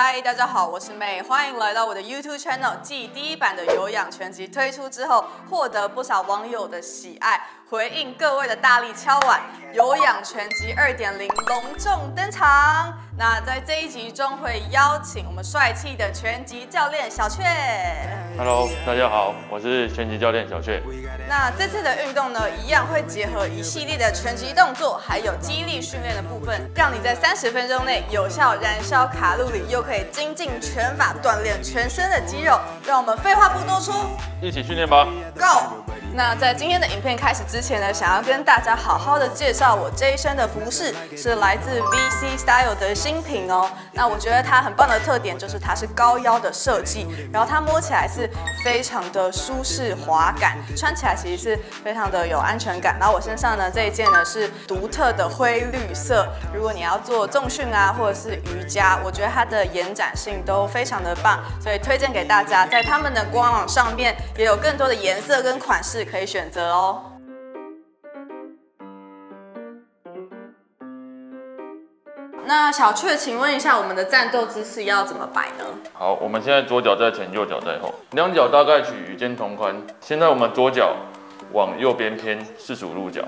嗨，大家好，我是 May，，欢迎来到我的 YouTube channel。继第一版的有氧拳击推出之后，获得不少网友的喜爱，回应各位的大力敲碗，有氧拳击二点零隆重登场。那在这一集中会邀请我们帅气的拳击教练小雀。Hello，大家好，我是拳击教练小雀。那这次的运动呢，一样会结合一系列的拳击动作，还有肌力训练的部分，让你在三十分钟内有效燃烧卡路里，又可以精进拳法，锻炼全身的肌肉。让我们废话不多说一起训练吧。，Go！那在今天的影片开始之前呢，想要跟大家好好的介绍我这一身的服饰，是来自 VC Style 的新品哦。那我觉得它很棒的特点就是它是高腰的设计，然后它摸起来是非常的舒适滑感，穿起来其实是非常的有安全感。然后我身上呢这一件呢是独特的灰绿色，如果你要做重训啊或者是瑜伽，我觉得它的延展性都非常的棒，所以推荐给大家。在他们的官网上面也有更多的颜色跟款式可以选择哦。那小雀，请问一下，我们的战斗姿势要怎么摆呢？好，我们现在左脚在前，右脚在后，两脚大概取与肩同宽。现在我们左脚往右边偏四十五度角，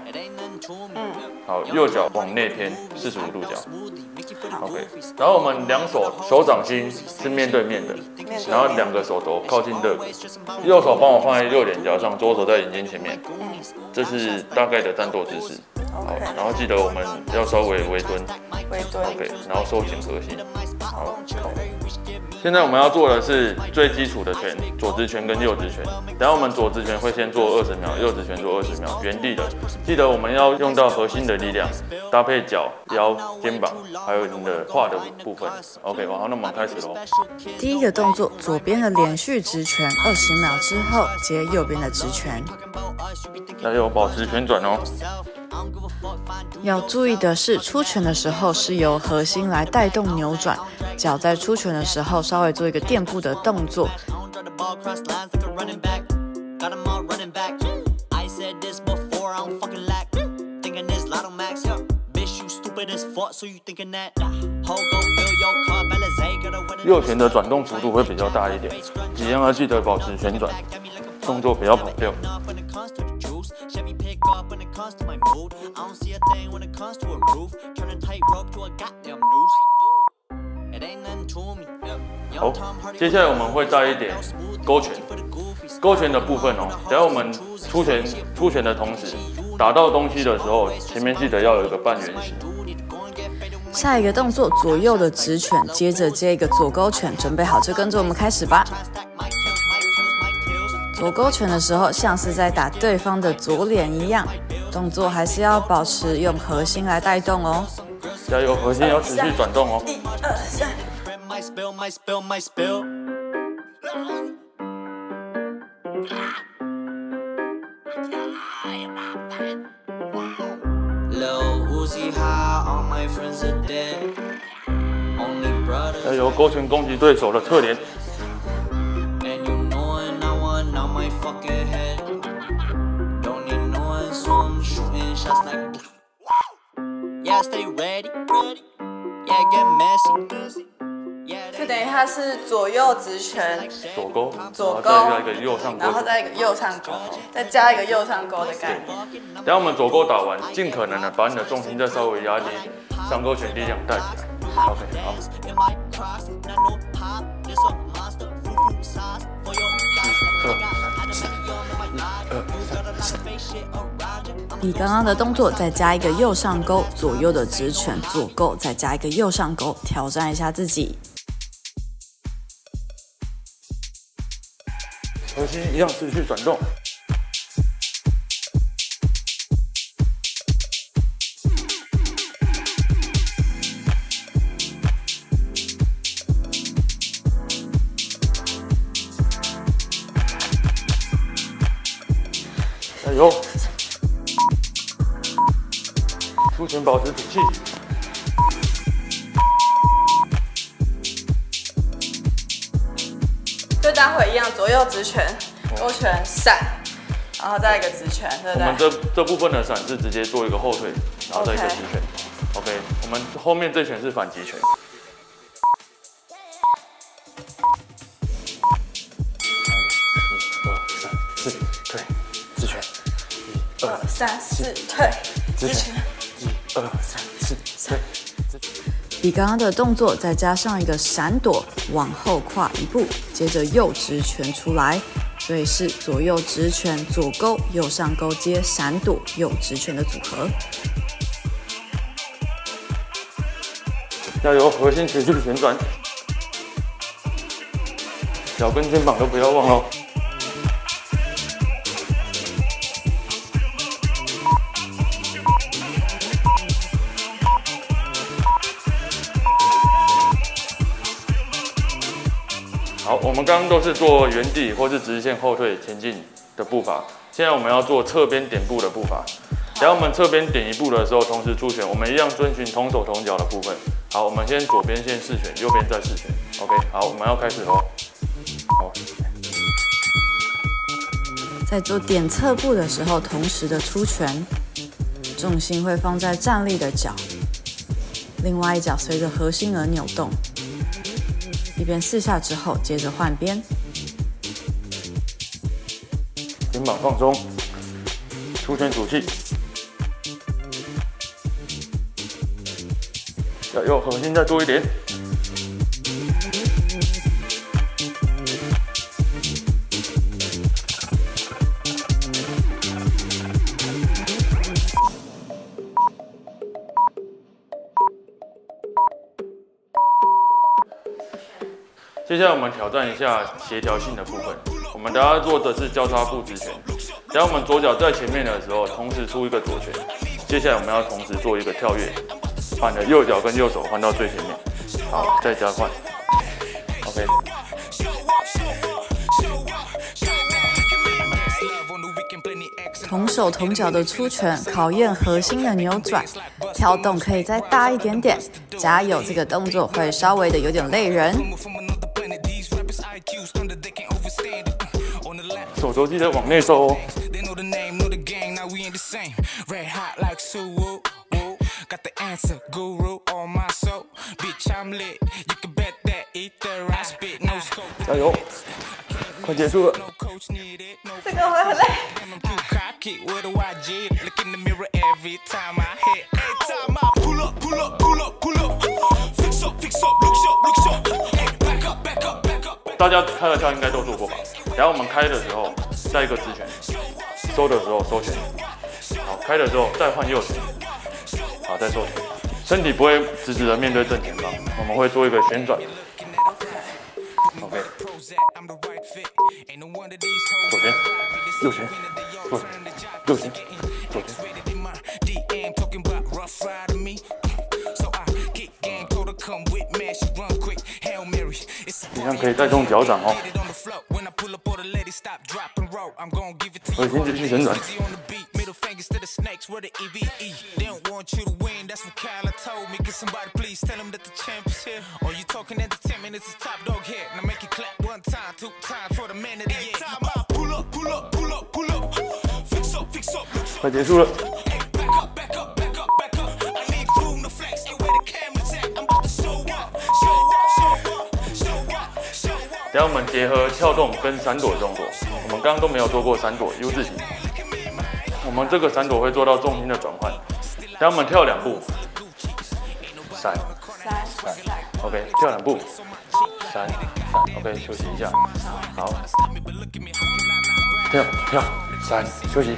嗯，好，右脚往内偏四十五度角。OK，然后我们两手手掌心是面对面的，然后两个手头靠近肋骨，右手帮我放在右脸颊上，左手在眼睛前面，这是大概的战斗姿势。好 OK，，然后记得我们要稍微微蹲微蹲。，OK，然后收紧核心。好，现在我们要做的是最基础的拳，左直拳跟右直拳。等下我们左直拳会先做二十秒，右直拳做二十秒，原地的。记得我们要用到核心的力量，搭配脚、腰、肩膀，还有你的胯的部分。OK，好，那我们开始喽。第一个动作，左边的连续直拳，二十秒之后接右边的直拳。加油，保持旋转哦。要注意的是，出拳的时候是由核心来带动扭转，脚在出拳的时候稍微做一个垫步的动作。右拳的转动幅度会比较大一点，一样要记得保持旋转，动作不要跑掉。Mood. I don't see a thing when it comes to a roof. Turn a tightrope to a goddamn noose. It ain't nothing to me. 好接下来我们会带一点勾拳.勾拳的部分哦，等下我们出拳出拳的同时，打到东西的时候，前面记得要有一个半圆形。下一个动作，左右的直拳，接着接一个左勾拳，准备好就跟着我们开始吧。左勾拳的时候，像是在打对方的左脸一样，动作还是要保持用核心来带动哦。加油，核心要持续转动哦。加油，勾拳攻击对手的侧脸。是左右直拳，左勾，左勾然后再一个右上勾然。后再一个右上勾，再加一个右上勾的概念。等下我们左勾打完，尽可能的把你的重心再稍微压低一点，上勾拳力量带起来。OK，好 you. I'm 比刚刚的动作再加一个右上勾，左右的直拳，左勾再加一个右上勾，挑战一下自己。核心一样持续转动。加油！出拳保持吐气。一样，左右直拳，勾拳闪，然后再一个直拳，对不我们对？这这部分的闪是直接做一个后退，然后再一个直拳。OK，我们后面这拳是反击拳。一二三四，退，直拳。一二三四，退，直拳。二三四，退。比刚刚的动作再加上一个闪躲，往后跨一步，接着右直拳出来，所以是左右直拳，左勾右上勾接闪躲右直拳的组合。加油，核心持续旋转，脚跟肩膀都不要忘了。们刚刚都是做原地或是直线后退前进的步伐，现在我们要做侧边点步的步伐。等下我们侧边点一步的时候，同时出拳，我们一样遵循同手同脚的部分。好，我们先左边先试拳，右边再试拳。OK，好，我们要开始喽。好，在做点侧步的时候，同时的出拳，重心会放在站立的脚，另外一脚随着核心而扭动。一边四下之后，接着换边，肩膀放松，出拳吐气。要用，核心再多一点。接下来我们挑战一下协调性的部分。我们等下做的是交叉步直拳。等下我们左脚在前面的时候，同时出一个左拳。接下来我们要同时做一个跳跃。把你的右脚跟右手换到最前面，好，再加快，OK。同手同脚的出拳，考验核心的扭转，跳动可以再大一点点，加油！这个动作会稍微的有点累人，记得往内收哦。Got the answer, guru on my soul. Bitch, I'm lit. You can bet that ether I spit no scope. 加油，快结束了。这个会很累。With a YG, look in the mirror every time I hit. Every time I pull up, pull up, pull up, pull up. Fix up, fix up, look sharp, look sharp. Hey, back up, back up, back up. 大家开了跳应该都做过吧？然后我们开的时候再一个直拳，收的时候收拳。好，开的时候再换右拳。好，再收拳，身体不会直直的面对正前方，我们会做一个旋转。OK，左拳，右拳，左拳，右拳，左拳。你看可以带动脚掌哦。核心继续旋转。快结束了。等下我们结合跳动跟闪躲动作，刚刚都没有做过闪躲 U 字形，我们这个闪躲会做到重心的转换。等我们跳两步，闪，闪，OK，跳两步，闪，闪，OK，休息一下，好，跳跳。闪，休息，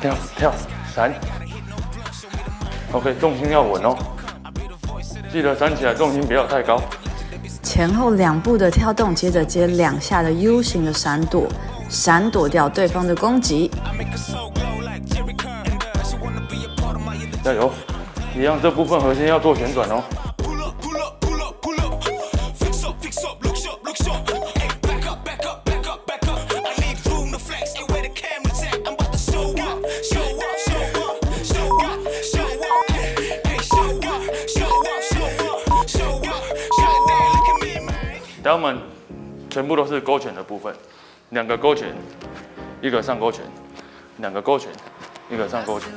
跳跳。闪，OK，重心要稳哦，记得闪起来重心不要太高。前后两步的跳动，接着接两下的 U 型的闪躲，闪躲掉对方的攻击。加油！一样，这部分核心要做旋转哦。等我们全部都是勾拳的部分，两个勾拳，一个上勾拳，两个勾拳，一个上勾拳，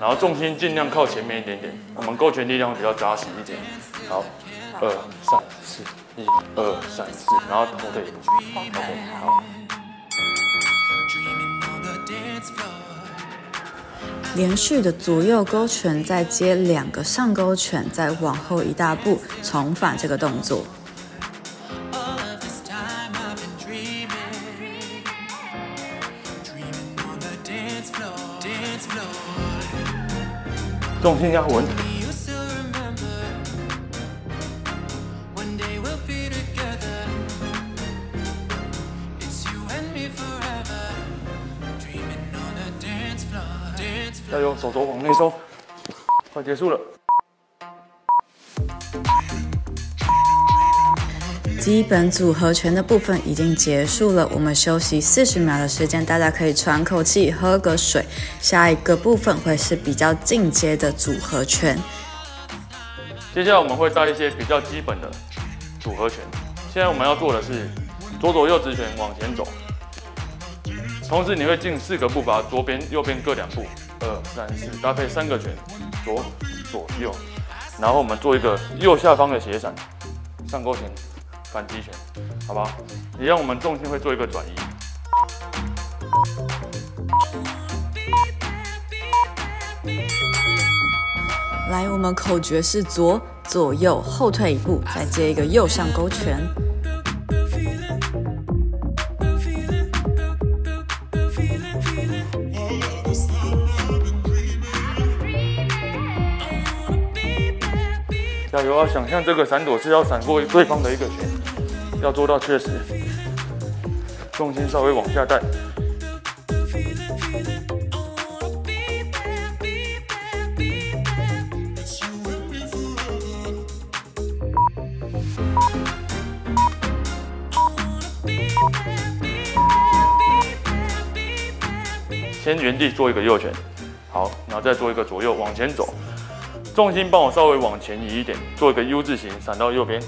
然后重心尽量靠前面一点点，我们勾拳力量会比较扎实一点。好，二三四一二三四，然后后退一步。OK，好。连续的左右勾拳，再接两个上勾拳，再往后一大步，重返这个动作。重心要稳。加油，手肘往内收，快结束了。基本组合拳的部分已经结束了，我们休息四十秒的时间，大家可以喘口气，喝个水。下一个部分会是比较进阶的组合拳。接下来我们会带一些比较基本的组合拳。现在我们要做的是左左右直拳往前走，同时你会进四个步伐，左边右边各两步。二三四，搭配三个拳，左左右，然后我们做一个右下方的斜闪，上勾拳，反击拳，好不好？你让我们重心会做一个转移。来，我们口诀是左左右后退一步，再接一个右上勾拳。加油！啊想象这个闪躲是要闪过对方的一个拳，要做到确实，重心稍微往下带。先原地做一个右拳，好，然后再做一个左右往前走。重心帮我稍微往前移一点，做一个 U 字形，闪到右边，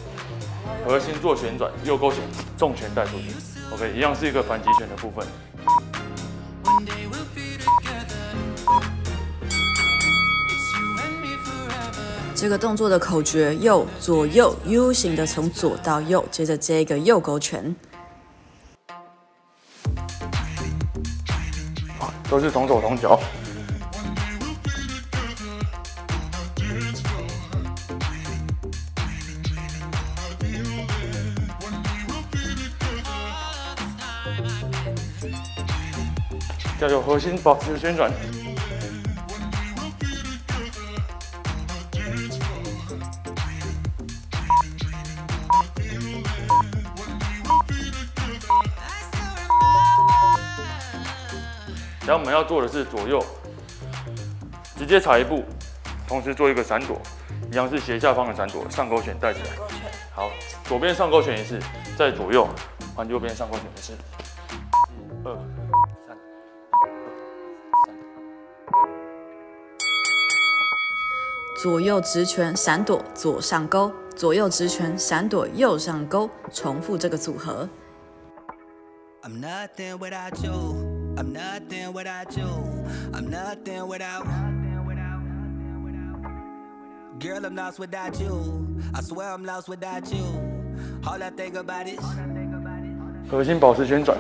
核心做旋转，右勾拳，重拳带出去。OK，一样是一个反击拳的部分。这个动作的口诀：右左右 U 型的从左到右，接着接一个右勾拳。都是同手同脚。加油，核心保持旋转。然后我们要做的是左右，直接踩一步，同时做一个闪躲，一样是斜下方的闪躲，上勾拳带起来。好，左边上勾拳一次，再左右换右边上勾拳一次。一、二。左右直拳闪躲，左上勾；左右直拳闪躲，右上勾。重复这个组合。核心保持旋转。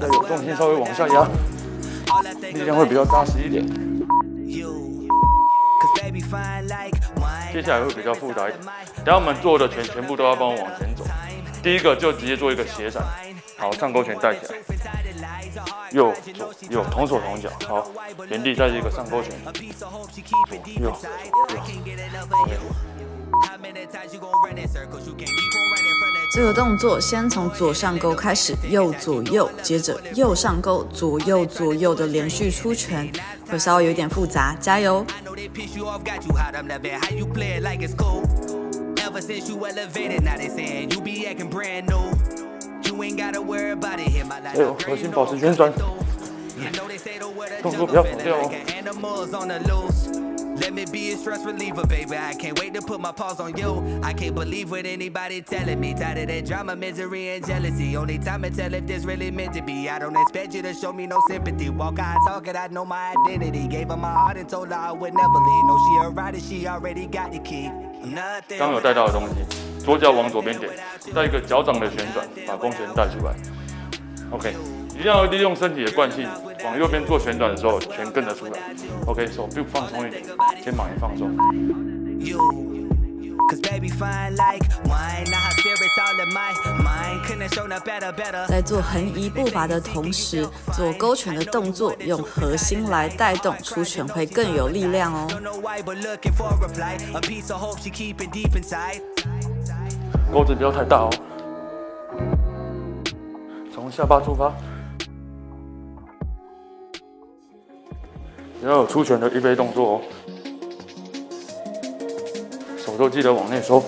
要有重心稍微往下压，力量会比较扎实一点。接下来会比较复杂一点，等下我们做的拳全部都要帮我往前走。第一个就直接做一个斜闪，好，上勾拳带起来，右左右同手同脚，好，原地再一个上勾拳，左右左右，OK。这个动作先从左上勾开始，右左右，接着右上勾，左右左右的连续出拳，会稍微有点复杂，加油！哎呦，核心保持旋转，动作不要跑掉哦。 animals on the loose. Let me be a stress reliever, baby. I can't wait to put my paws on you. I can't believe what anybody telling me. Tired of that drama, misery, and jealousy. Only time to tell if this really meant to be. I don't expect you to show me no sympathy. Walk out talking, I know my identity. Gave her my heart and told her I would never leave. No, she a rider, she already got the key. I'm nothing. 刚有带到的东西，左脚往左边点，带一个脚掌的旋转，把弓弦带出来。OK， 一定要利用身体的惯性，往右边做旋转的时候，拳跟得出来。OK，手臂放松一点，肩膀也放松。在做横移步伐的同时，做勾拳的动作，用核心来带动出拳会更有力量哦。勾子不要太大哦，从下巴出发。要有出拳的预备动作哦。手都记得往内收。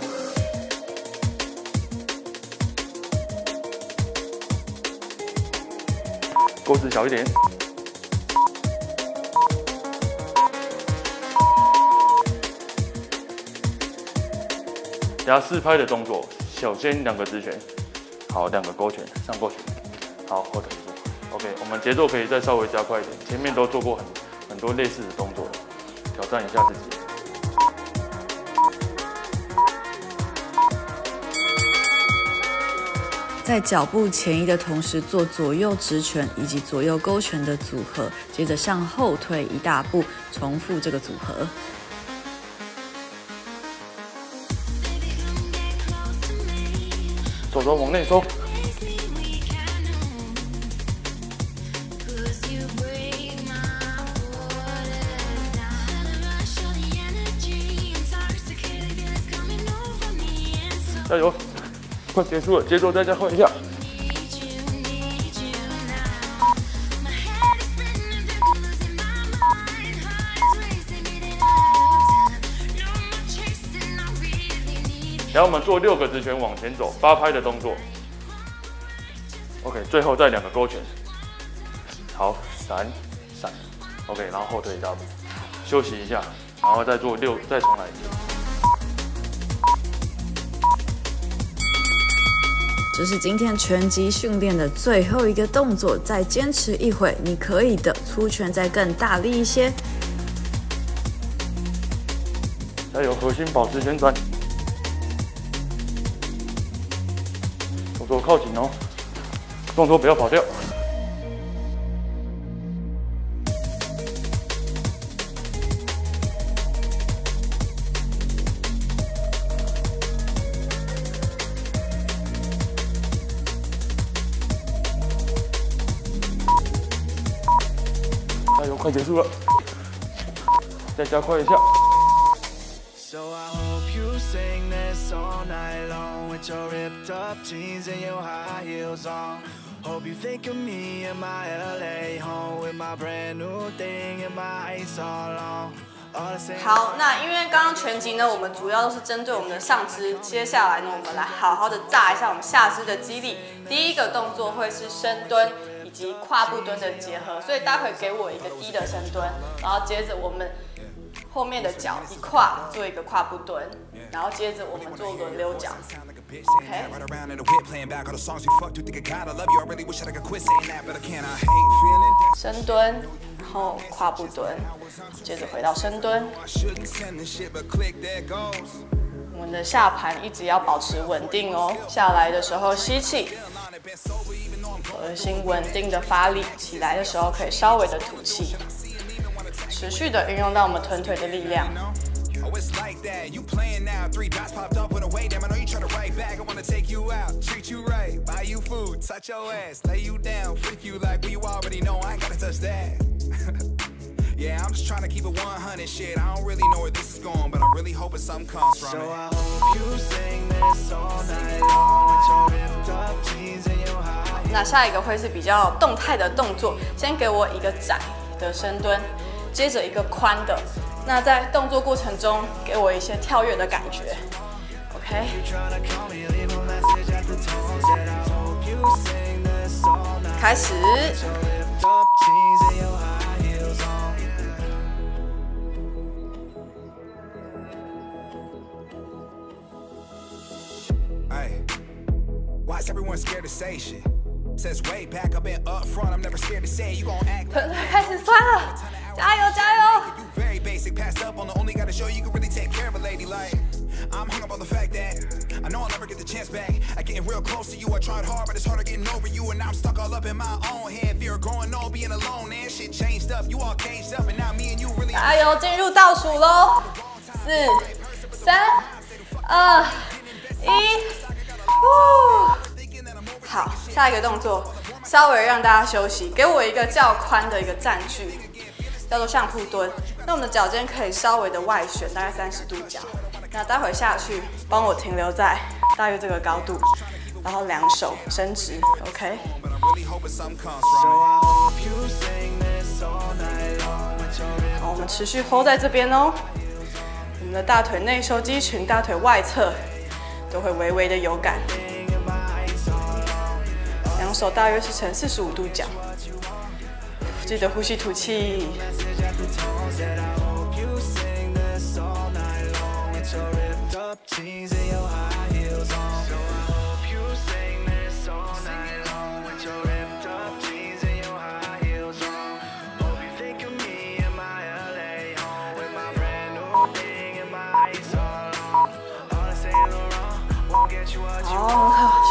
钩子小一点。加四拍的动作，首先两个直拳，好，两个勾拳，上勾拳，好，后腿部。OK，我们节奏可以再稍微加快一点，前面都做过很多很多类似的动作，挑战一下自己。在脚步前移的同时，做左右直拳以及左右勾拳的组合，接着向后退一大步，重复这个组合。手肘往内收，加油！快结束了，节奏再加快一下。然后我们做六个直拳往前走，八拍的动作。OK，最后再两个勾拳。好，闪闪。OK，然后后退一大步，休息一下，然后再做六，再重来一次。这是今天拳击训练的最后一个动作，再坚持一会，你可以的。出拳再更大力一些，加油，核心保持旋转，动作靠紧哦，动作不要跑掉。快结束了，再加快一下。So I hope you sing this all night long with your ripped up jeans and your high heels on. Hope you think of me in my LA home with my brand new thing and my ice all on. 好，那因为刚刚全集呢，我们主要都是针对我们的上肢，接下来呢，我们来好好的炸一下我们下肢的肌力。第一个动作会是深蹲以及跨步蹲的结合，所以待会给我一个低的深蹲，然后接着我们后面的脚一跨做一个跨步蹲，然后接着我们做轮流脚。Feeling. 深蹲，然后跨步蹲，接着回到深蹲。我们的下盘一直要保持稳定哦。下来的时候吸气，Line, I've been sober, even though I'm 核心稳定的发力，起来的时候可以稍微的吐气，持续的运用到我们臀腿的力量。Yeah, I'm just trying to keep it 100 shit. I don't really know where this is going, but I'm really hoping something comes from So it. I hope you sing this all night long with your ripped up jeans and your high 那下一个会是比较动态的动作，先给我一个窄的深蹲，接着一个宽的。那在动作过程中，给我一些跳跃的感觉。OK，Tryna call Ripped up jeans and one scared to say shit. Says way back, I've been up front, I'm never scared to say it. You gon' act 臀腿开始酸了，加油加油！ you very basic, passed up on the only gotta show you can really take care of a lady like. I'm hung up on the fact that I know I'll never get the chance back. I getting real close to you. I tried hard, but it's harder getting over you. And now I'm stuck all up in my own head. Fear of growing old, being alone, and shit changed up. You all caged up, and now me and you really. 加油，进入倒数喽！四、三、二、一，呼！ 好，下一个动作稍微让大家休息，给我一个较宽的一个站距，叫做上铺蹲。那我们的脚尖可以稍微的外旋，大概三十度角。那待会下去，帮我停留在大约这个高度，然后两手伸直，OK。好，我们持续 hold 在这边哦。我们的大腿内收肌群、大腿外侧都会微微的有感。两手大约是呈四十五度角，记得呼吸吐气。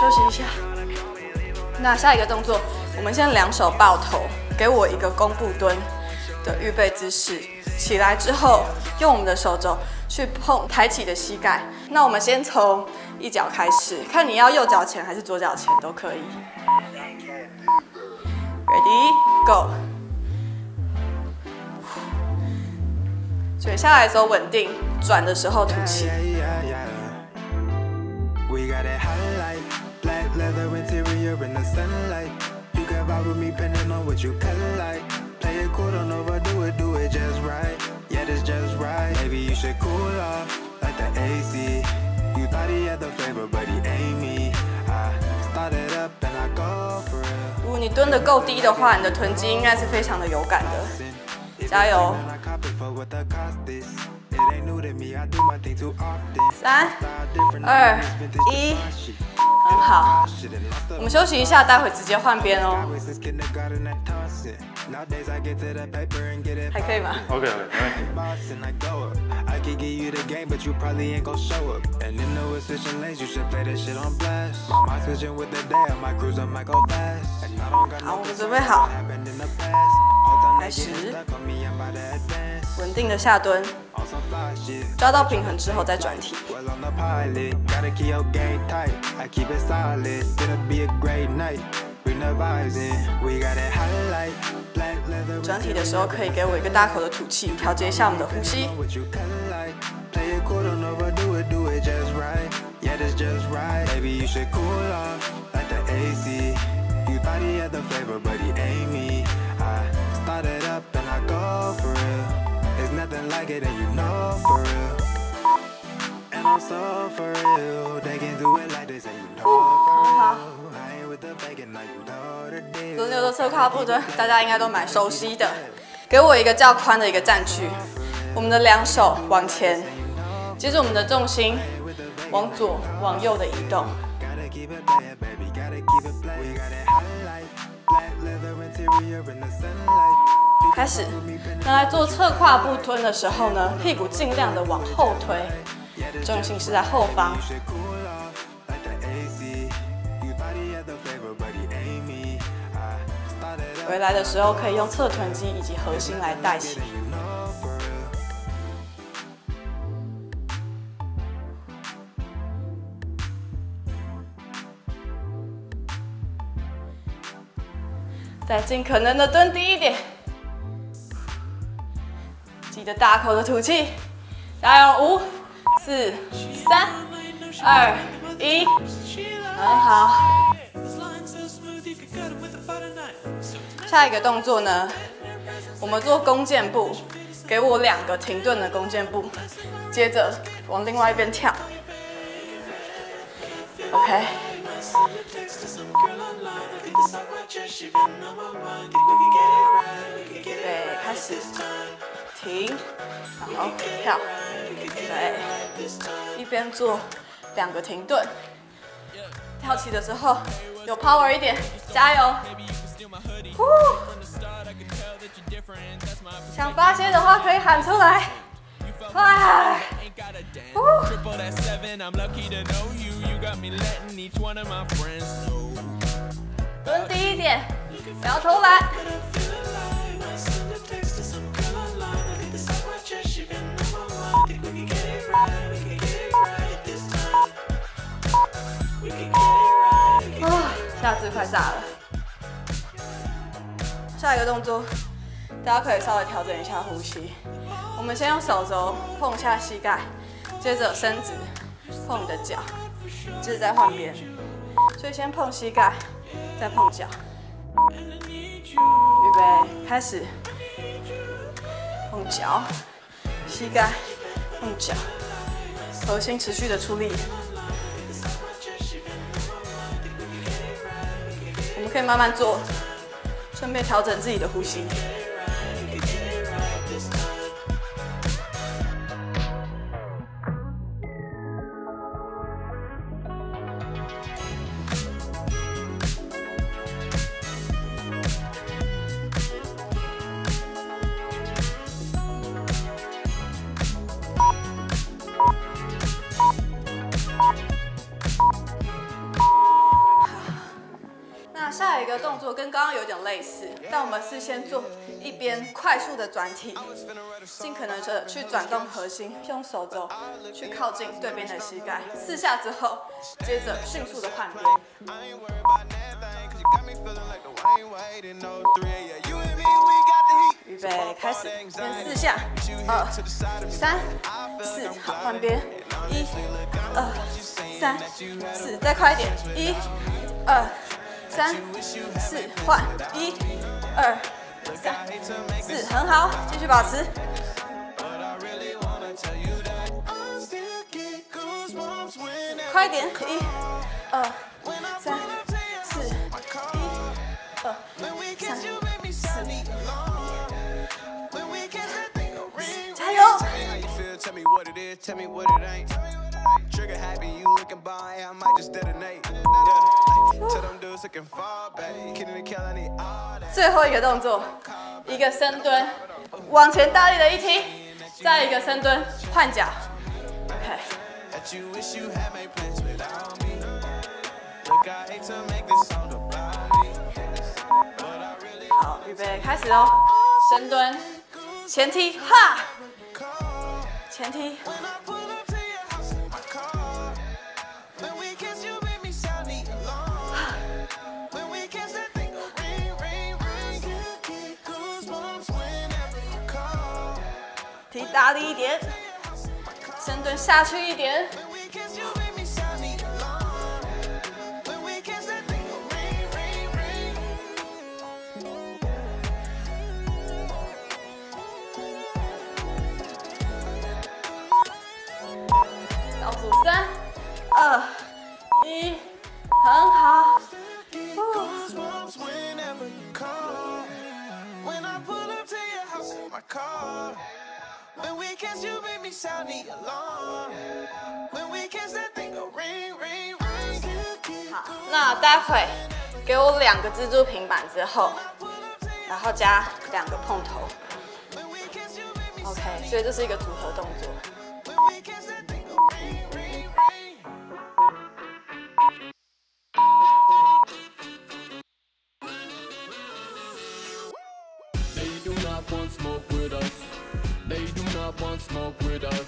休息一下。那下一个动作，我们先两手抱头，给我一个弓步蹲的预备姿势。起来之后，用我们的手肘去碰抬起的膝盖。那我们先从一脚开始，看你要右脚前还是左脚前都可以。Ready, go。嘴下来的时候稳定，转的时候吐气。interior in the sunlight. You can vibe with me depending on what you cut like. Play it cool, don't overdo it, do it just right. Yeah, that's just right. Maybe you should cool off like the AC. You thought he had the flavor, but he ain't me. I started up and I go for it. 如果你蹲得够低的话，你的臀肌应该是非常的有感的。加油！ And I cop it for what the cost is. It ain't new to me, I do my thing too often. 三 Style different, 二 vintage 一 shit. 很 好。我们休息一下，待会直接换边哦。还可以吗？OK OK，没问题。boss and I go up. I could give you the game, but you probably ain't gon' show up. And in the we're switching lanes, you should play that shit on blast. My mind switching with the day, I might cruise, I might go fast. And I don't got 好我们准备好开始稳定的下蹲，抓到平衡之后再转体。转体的时候可以给我一个大口的吐气，调节一下我们的呼吸。Like. It and you know for real. And I'm so for real. They can do it like this, and you know for real. I ain't with the you know the deal. 轮流的侧胯步蹲，大家应该都蛮熟悉的。给我一个较宽的一个站距，我们的两手往前，接着我们的重心往左往右的移动。开始。那在做侧胯步蹲的时候呢屁股尽量的往后推重心是在后方。回来的时候可以用侧臀肌以及核心来代替再尽可能的蹲低一点。记得大口的吐气，加油！五、四、三、二、一，很好。下一个动作呢，我们做弓箭步，给我两个停顿的弓箭步，接着往另外一边跳。OK。对，开始，停，然后跳，对，一边做两个停顿。跳起的时候有 power 一点，加油！呼，想发泄的话可以喊出来。呼，蹲低一点，摇头来。啊，下肢快炸了。下一个动作，大家可以稍微调整一下呼吸。我们先用手肘碰一下膝盖，接着伸直碰你的脚，接着再换边。所以先碰膝盖，再碰脚。预备，开始。碰脚，膝盖，碰脚，核心持续的出力。可以慢慢做，顺便调整自己的呼吸。的转体尽可能的去转动核心用手肘去靠近对边的膝盖四下之后接着迅速的换边。预备开始先四下二三四好换边。一二三四再快一点。一二三四换。一二三、四，很好，继续保持。快一点，一、二、三、四，一、二、三、四。加油！最后一个动作，一个深蹲，往前大力的一踢，再一个深蹲，换脚。好，预备开始喽！深蹲，前踢，哈，前踢，大力一点，深蹲下去一点，蜘蛛平板之后，然后加两个碰头。When we kiss, you make me OK，所以这是一个组合动作。When we kiss, that thing go ring, ring, ring. They do not want smoke with us. They do not want smoke with us.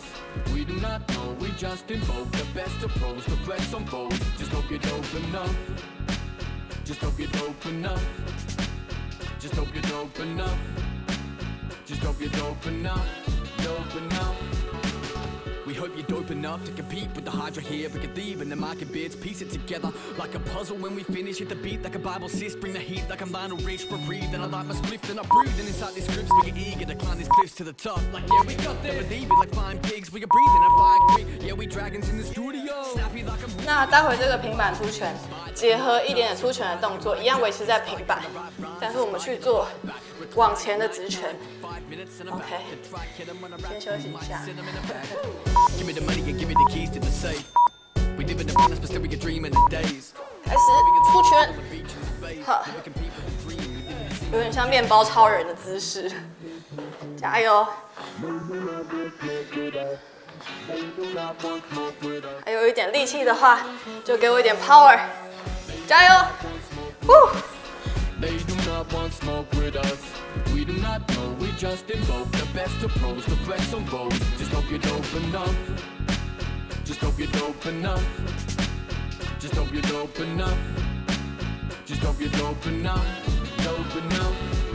We do not know, we just invoke the best approach to flex some foes. Just hope you're dope enough. Just hope you're dope enough. Just hope you're dope enough. Just hope you're dope enough. Dope enough. We hope you're dope enough to compete with the Hydra here. We can leave in the market bids, piece it together like a puzzle. When we finish, hit the beat like a Bible says. Bring the heat like I'm Lionel Rich for breathe. And I light my spliff, and I breathe. And inside these scripts, we get eager to climb these cliffs to the top. Like yeah, we got there. Never leave it like flying pigs. We are breathing at fire quick. Yeah, we dragons in the studio. Snappy like I'm 那待会这个平板出拳，结合一点点出拳的动作，一样维持在平板，但是我们去做往前的直拳。 OK，先休息一下。开始出拳，好，有点像面包超人的姿势，加油！还有一点力气的话，就给我一点 power，加油！呼！Do not know, we just invoke the best of pros to flex some foes. Just hope you're dope enough. Just hope you're dope enough. Just hope you're dope enough. Just hope you're dope enough. Dope enough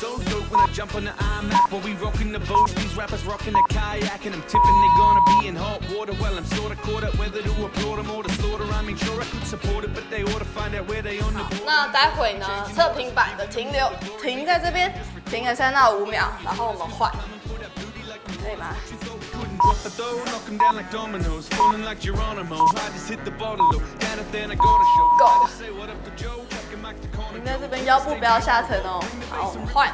So dope when I jump on the iMac when we rockin' the boat. These rappers rockin' the kayak and I'm tipping they gonna be in hot water. Well, I'm sorta caught up whether to applaud them or to slaughter. I mean, sure I could support it, but they ought to find out where they on the board. 那待会呢，测评版的停留停在这边，停个三到五秒，然后我们换，可以吗？ Couldn't drop a dough, knock 'em down like dominoes. Falling like Geronimo. I just hit the bottle low. Down at then I got a show. Go. I just say what up to Joe. 你在这边腰部不要下沉哦，好，快。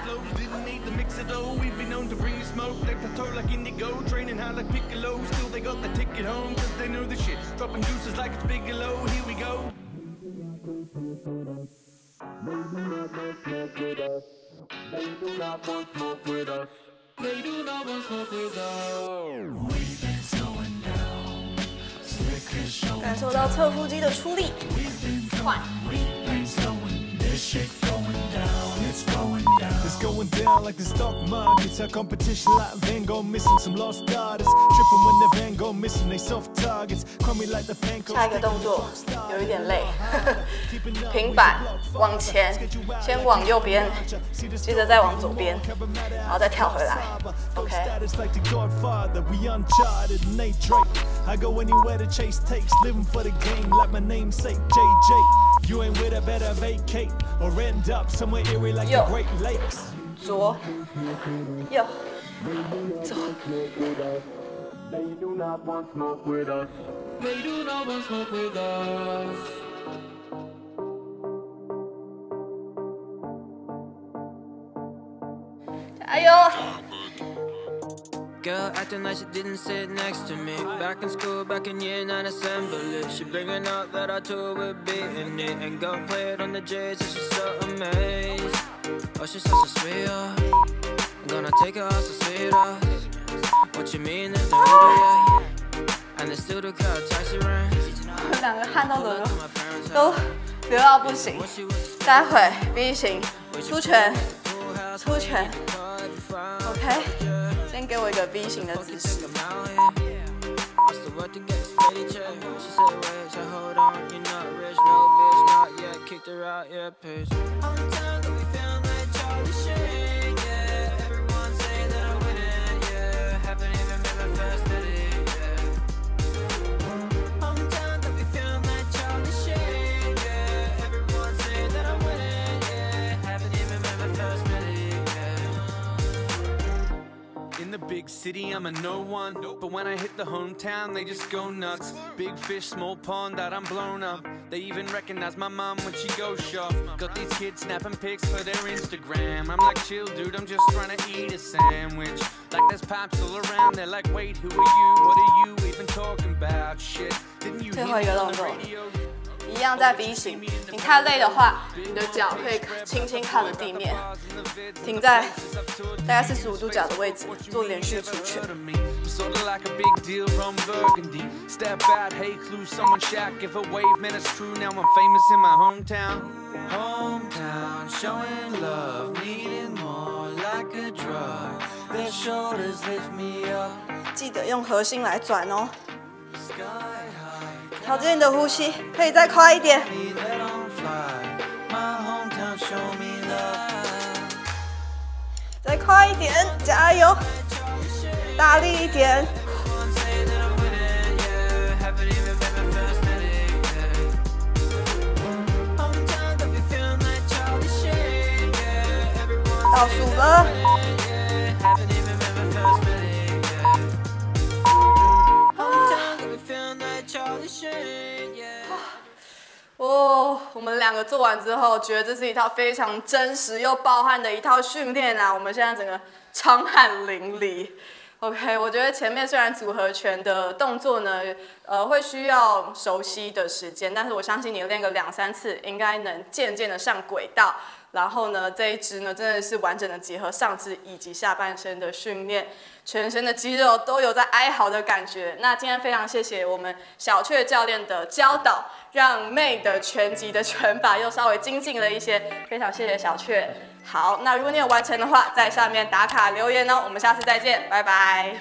感受到侧腹肌的出力，快。going down like the stock markets. Our competition like Van Gogh missing some lost artists. Tripping when the Van Gogh missing they soft targets. Crummy like the pancakes. 下一个动作有一点累，平板往前，先往右边，接着再往左边，然后再跳回来。OK， Status like the Godfather, we uncharted and they Drake. I go anywhere to chase takes, living for the game like my namesake JJ. You ain't with a better vacate or end up somewhere eerie like Yo. the Great Lakes. 左，右，左。 They do not want smoke with us. They do not want smoke with us. 加油！ Girl acting like she didn't sit next to me. Back in school, back in year nine assembly. She bringing up that I tour would be in it. And go play it on the J's, and she's so amazed. Oh, she's such a sweetheart. I'm gonna take her out to sweetheart. What you mean Uber yet? And still the taxi ranks. 两个汗到流 parents 都流到不行。待会 V 型出拳.出拳 find.，OK。先给我一个 V 型的姿势。big city, I'm a no one. But when I hit the hometown, they just go nuts. Big fish, small pond, that I'm blown up. They even recognize my mom when she goes shop. Got these kids snapping pics for their Instagram. I'm like, chill, dude, I'm just trying to eat a sandwich. Like there's pops all around, they're like, wait, who are you? What are you even talking about? Shit, didn't you hear on the radio? 一样在 V 型，你太累的话，你的脚可以轻轻靠着地面，停在大概四十五度角的位置，做连续出拳。Sort of like a big deal from Burgundy. Step out, hey, clue, someone shout, give a wave, man, it's true. Now I'm famous in my hometown. Hometown, showing love, needing more like a drug. Their shoulders lift me up, 记得用核心来转哦，sky. 调节你的呼吸，可以再快一点。再快一点，加油，大力一点。Everyone say that 哦，我们两个做完之后，觉得这是一套非常真实又暴汗的一套训练啊！我们现在整个长汗淋漓。OK，我觉得前面虽然组合拳的动作呢，呃，会需要熟悉的时间，但是我相信你练个两三次，应该能渐渐的上轨道。然后呢，这一支呢，真的是完整的结合上肢以及下半身的训练，全身的肌肉都有在哀嚎的感觉。那今天非常谢谢我们小雀教练的教导，让妹的拳击的拳法又稍微精进了一些，非常谢谢小雀。好，那如果你有完成的话，在下面打卡留言哦。我们下次再见，拜拜。